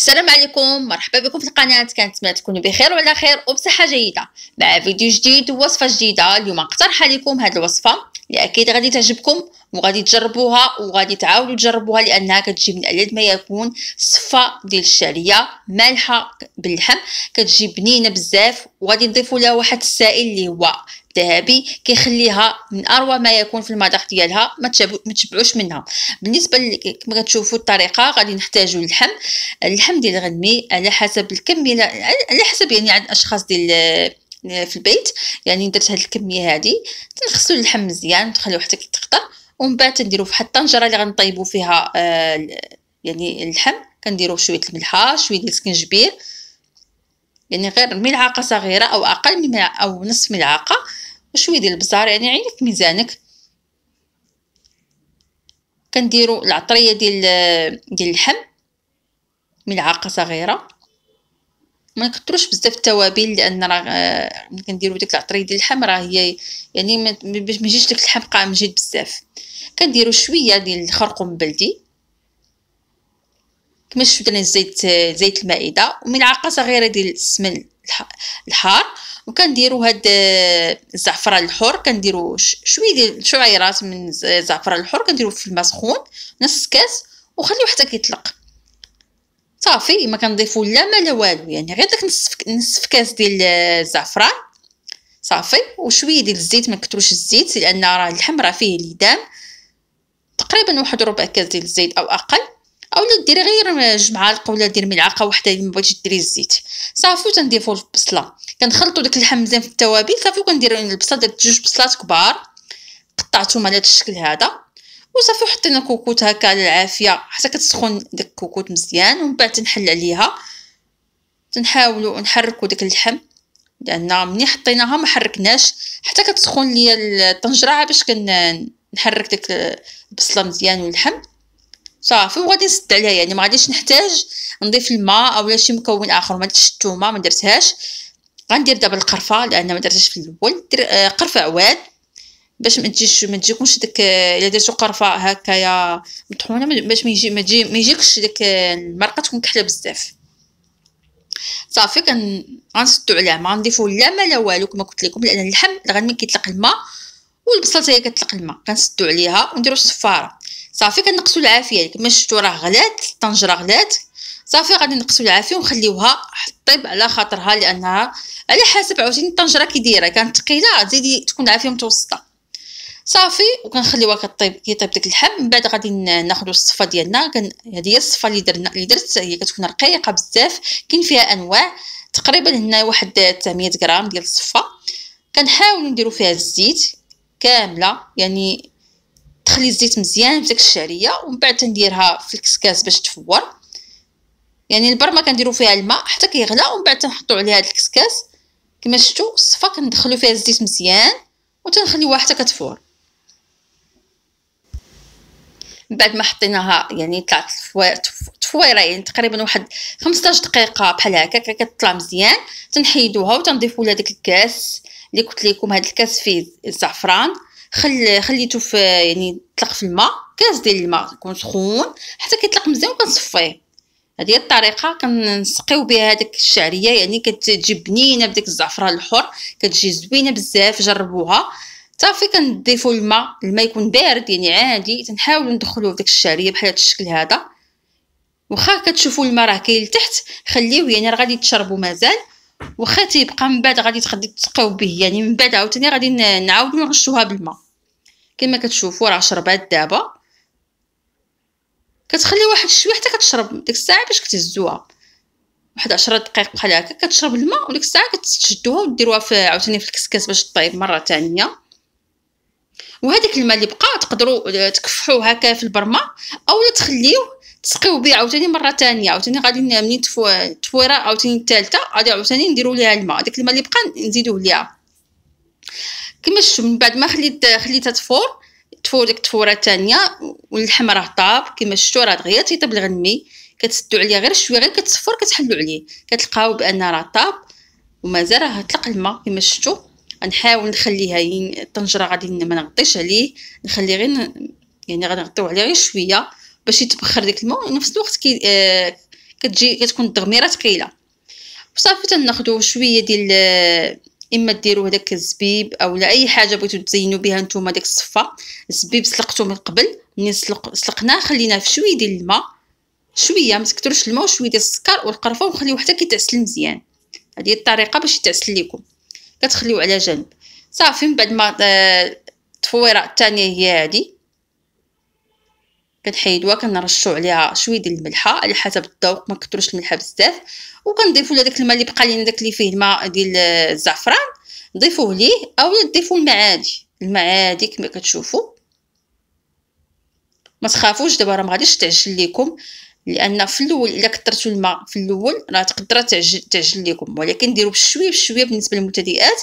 السلام عليكم مرحبا بكم في القناة. كنتمنى تكونوا بخير وعلى خير وبصحة جيدة. مع فيديو جديد ووصفة جديدة اليوم نقترح عليكم هذه الوصفة. اللي أكيد غادي تعجبكم وغادي تجربوها وغادي تعاودوا تجربوها لأنها كتجي من ألذ ما يكون صفة ديال الشعرية مالحة باللحم كتجي بنينة بزاف وغادي نضيفوا لها واحد السائل اللي هو ذهبي كيخليها من أروع ما يكون في المذاق ديالها ما تشبعوش منها. بالنسبة كما كتشوفوا الطريقة غادي نحتاجوا اللحم. اللحم ديال الغنمي على حسب الكميه على حسب يعني عند الأشخاص ديال في البيت يعني درت هاد الكمية هذه تنغسلوا اللحم مزيان تخليوه حتى كيتقطع ومن بعد تنديروا في واحد الطنجره اللي غنطيبوا فيها آه يعني اللحم كنديروا شوية الملحة شوية ديال السكنجبير يعني غير ملعقة صغيرة أو أقل من أو نصف ملعقة وشوية ديال البزار يعني عينك ميزانك. كنديروا العطرية ديال ديال اللحم ملعقة صغيرة. ما نكثروش بزاف التوابل لأن راه آه، ملي كنديروا ديك العطرية ديال اللحم راه هي يعني باش ما يجيش اللحم قائم جيد بزاف. كنديروا شوية ديال الخرقوم بلدي كما شفتوا درنا زيت زيت المائدة وملعقه صغيرة ديال السمن الحار وكنديروا هاد الزعفران الحر كنديروا شوية ديال شعيرات من الزعفران الحر كنديروا في الماء سخون نص كاس وخليوه حتى كيطلق صافي ما كنضيفوا لا ما لا والو يعني غير داك نصف نصف كاس ديال الزعفران. صافي وشوية ديال الزيت ما كتروش الزيت لأن راه اللحم راه فيه ليدان تقريبا واحد ربع كاس ديال الزيت أو أقل. أولا ديري غير جوج معالق ولا دير ملعقة واحدة الا مبغيتيش ديري الزيت. صافي وتنضيفو البصلة. كنخلطو داك اللحم مزيان في التوابل. صافي وكندير البصلة درت جوج بصلات كبار. قطعتهم على هذا الشكل هذا. وصافي وحطينا كوكوت هكا على العافية حتى كتسخن داك الكوكوت مزيان ومن بعد تنحل عليها. تنحاولوا نحركوا داك اللحم لأن ملي حطيناها ما حركناش. حتى كتسخن ليا الطنجرة باش كنحرك داك البصلة مزيان واللحم. صافي وغادي نسد عليها يعني ما غاديش نحتاج نضيف الماء اولا شي مكون آخر ما درتش الثومه ما درتهاش. غندير دابا القرفة لأن ما درتهاش في الأول. دير آه، قرفة عواد باش ما تجيش ما تجيكمش داك إلا درتو قرفة هكايا مطحونة باش ما يجي ما يجي ما يجيكش داك المرقة تكون كحلة بزاف. صافي كن غنسدو عليها ما غنضيفو لا ما لا والو كما قلت لكم لأن اللحم غنمي كيطلق الماء والبصله حتى هي كتطلق الماء. كنسدو عليها ونديرو الصفاره صافي كنقصوا العافية. كما شفتوا راه غلات الطنجره غلات. صافي غادي نقصوا العافية ونخليوها طيب على خاطرها لأنها على حسب عاوتاني الطنجره كي دايره كانت ثقيله تزيدي تكون العافية متوسطة. صافي وكنخليوها كطيب كيطيب داك اللحم. من بعد غادي ناخذوا الصفة ديالنا هذه هي الصفة اللي درنا اللي درت هي كتكون رقيقة بزاف. كاين فيها أنواع. تقريبا هنا واحد 900 غرام ديال الصفة. كنحاولوا نديروا فيها الزيت كاملة. يعني تخلي الزيت مزيان ديك الشعرية ومن بعد تنديرها في الكسكاس باش تفور. يعني البرمه كنديروا فيها الماء حتى كيغلى ومن بعد تنحطوا عليها هاد الكسكاس. كما شفتوا الصفة كندخلوا فيها الزيت مزيان وتنخليوها حتى كتفور من بعد ما حطيناها يعني طلعت تفويره يعني تقريبا واحد 15 دقيقة بحال هكا كتطلع مزيان. تنحيدوها وتنضيفوا لها داك الكاس اللي قلت لكم هاد الكاس فيه الزعفران. خل خليته في يعني طلق في الماء كاس ديال الماء يكون سخون حتى كيطلق مزيان وكنصفيه. هذه الطريقة كنسقيو بها هذيك الشعرية يعني كتجي بنينة بديك الزعفران الحر كتجي زوينة بزاف جربوها. صافي كنضيفوا الماء الماء يكون بارد يعني عادي. تنحاولوا ندخلوه في ديك الشعريه بحال هذا الشكل هذا. واخا كتشوفوا الماء راه كاين لتحت خليوه يعني راه غادي تشربوا مازال. واخا تيبقى من بعد غادي تغدي تسقيو به يعني من بعد عاوتاني غادي نعاودو نرشوها بالماء. كما كتشوفوا راه شربات دابا. كتخلي واحد شوية حتى كتشرب ديك الساعة باش كتهزوها. واحد عشرة دقائق بحال هكا كتشرب الماء وديك الساعة كتشدوها وديروها في عاوتاني في الكسكاس باش طيب مرة ثانية وهذاك الماء اللي بقى تقدروا تكفحوه هكا في البرمة اولا تخليوه تسقيو به عاوتاني مرة ثانية عاوتاني غادي منين تفويرة عاوتاني الثالثه غادي عاوتاني نديرو ليها الماء داك الماء اللي بقى نزيدوه ليها. كما شفتوا من بعد ما خليت خليتها تفور تفور ديك التفورة الثانية واللحم راه طاب كما شفتوا راه دغيا تيطيب الغنمي كتسدو عليه غير شوية غير كتصفر كتحلو عليه كتلقاو بأن راه طاب ومازال راه طلق الماء كما شفتوا غنحاول نخليها الطنجرة غادي ما نغطيش عليه نخلي غير يعني غادي نغطيو عليه غير شوية باش يتبخر داك الماء ونفس الوقت كي آه كتجي كتكون التغميره ثقيله وصافي تناخذوا شوية ديال إما ديروا هذاك الزبيب أو لا أي حاجة بغيتو تزينوا بها نتوما ديك الصفة. الزبيب سلقته من قبل ملي سلق سلقناه خليناه في شوية ديال الماء شوية ما تكثروش الماء وشوية ديال السكر والقرفة ونخليوه حتى كيتعسل مزيان. هذه الطريقة باش يتعسل لكم كتخليوه على جنب. صافي من بعد ما التفويرة آه، الثانية هي هذه كنحيدوها كنرشوا عليها شوية ديال الملحة على حسب الذوق ما كثروش الملحة بزاف. وكنضيفوا لهداك الماء اللي بقى لينا داك اللي فيه الماء ديال الزعفران. نضيفوه ليه أو نضيفوا المعادي. المعادي كما كتشوفوا ما تخافوش دابا راه ما غاديش تعجل لكم لأن في الأول إلا كثرتوا الماء في الأول راه تقدر تعجل, تعجل لكم ولكن ديروا بشوية بشوية بالنسبة للمبتدئات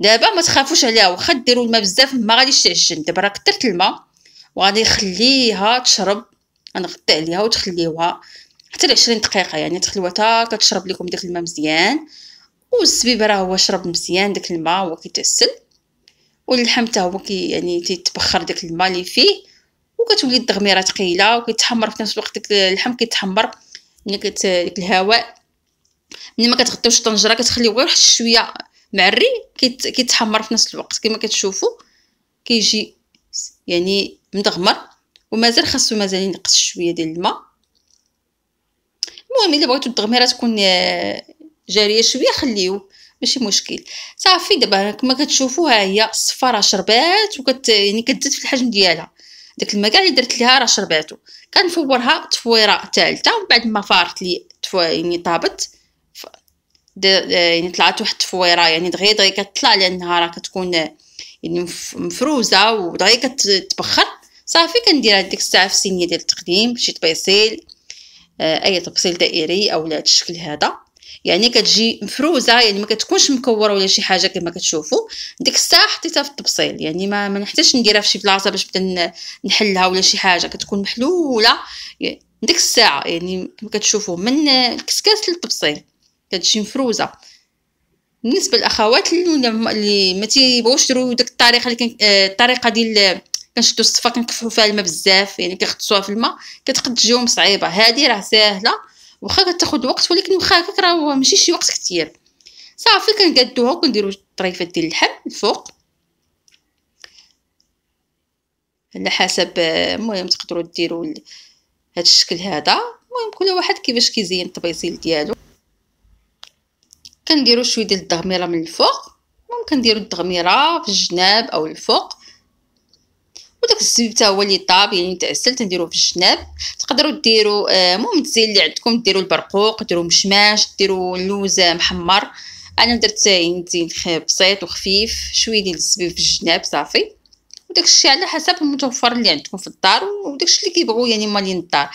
دابا ما تخافوش عليها. واخا ديروا الماء بزاف ما غاديش تعجن دابا راه كثرت الماء وغادي نخليها تشرب. غنغطي عليها وتخليوها حتى لعشرين دقيقة. يعني تخليوها حتى كتشرب لكم داك الماء مزيان. والزبيب راه هو شرب مزيان داك الماء هو كيتعسل. واللحم حتى هو كي يعني تيتبخر داك الماء اللي فيه. وكتولي الدغميره ثقيله وكيتحمر في نفس الوقت داك اللحم كيتحمر ملي كت داك الهواء. ملي ما كتغطيوش الطنجره كتخليوه غير واحد شوية معري كيتحمر في نفس الوقت. كما كتشوفوا كيجي يعني مدغمر ومازال خاصو مازال ينقص شوية ديال الماء. المهم إلا بغيتو الدغميره تكون آه، جارية شوية خليوه ماشي مشكل. صافي دابا كما كتشوفوا ها هي الصفاره شربات وكت يعني كتزيد في الحجم ديالها. داك الماء اللي درت ليها راه شرباتو. كنفورها تفويرة ثالثه ومن بعد ما فارت لي يعني طابت. يعني طلعت واحد التفويرة يعني دغيا دغيا كتطلع لأنها راه كتكون يعني مفروزة ودغيا كتبخر صافي كنديرها ديك الساعة في الصينيه ديال التقديم شي طبيصيل آه أي طبسيل دائري أو لا الشكل هذا. يعني كتجي مفروزة يعني ما كتكونش مكورة ولا شي حاجة كما كتشوفوا. ديك الساعة حطيتها في الطبسيل يعني ما ما نحتاجش نديرها في شي بلاصة باش نحلها ولا شي حاجة كتكون محلولة. ديك الساعة يعني كما كتشوفوا من الكسكاس للطبسيل كتجي مفروزة. بالنسبة للأخوات اللي ما تيبغوش يديروا ديك الطريقة اللي آه، الطريقة ديال كنشدو الصفه كنكفحو فيها الماء بزاف يعني كنغطسوها في الماء كتقد تجيهم صعيبة. هذه راه ساهلة. واخا كتاخذ وقت ولكن واخا هكاك راه ماشي شي وقت كتير. صافي كنقادوها وكنديرو طريفات ديال اللحم الفوق على حسب المهم تقدروا ديروا هذا الشكل هذا. المهم كل واحد كيفاش كيزين الطبيصيل ديالو. كنديروا شوية ديال التغميره من الفوق ممكن نديروا التغميره في الجناب أو الفوق. وداك حتى هو اللي طاب يعني تعسل تنديروه في الجناب. تقدروا ديروا آه، المهم الزين اللي عندكم ديروا البرقوق ديروا مشماش ديروا اللوز محمر. أنا درت يعني زين بسيط وخفيف شوية ديال الزبيب في الجناب صافي. وداك الشيء على حسب المتوفر اللي عندكم في الدار وداك الشيء اللي كيبغوا يعني مالين الدار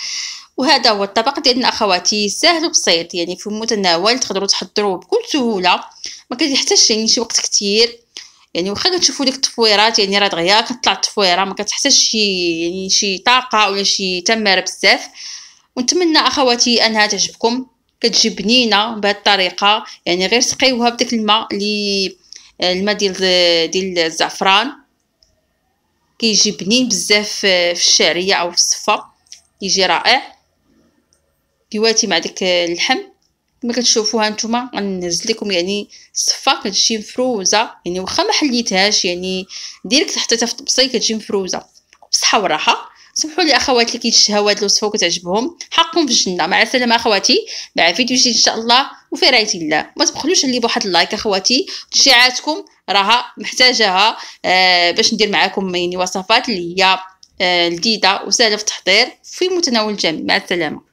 وهذا هو الطبق ديالنا أخواتي سهل وبسيط يعني في المتناول تقدروا تحضروه بكل سهولة. ما كيحتاجش يعني شي وقت كتير. يعني واخا كتشوفوا ديك التفويرات يعني راه دغيا كطلع التفويره ما كتحتاجش شي يعني شي طاقة ولا شي تمارة بزاف. ونتمنى أخواتي أنها تعجبكم. كتجي بنينة بهذه الطريقة. يعني غير سقيوها بداك الماء اللي الماء ديال ديال الزعفران. كيجي بنين بزاف في الشعرية أو في الصفة. يجي رائع. كيواتي مع داك اللحم. كما كتشوفوها نتوما غنزل لكم يعني الصفه كتجي مفروزة يعني واخا ما حليتهاش يعني direct حطيتها في الطبسيل كتجي مفروزة. بصحة وراحه سمحوا لي اخواتي اللي كيتشهاو هاد الوصفة وكتعجبهم. حقهم في الجنة. مع السلامة أخواتي. مع فيديو جديد إن شاء الله وفي رعاية الله. ما تبخلوش علي بواحد اللايك أخواتي. تشجيعاتكم راها محتاجاها آه باش ندير معكم يعني وصفات اللي هي آه لذيذة وسهلة في التحضير في متناول الجميع. مع السلامة.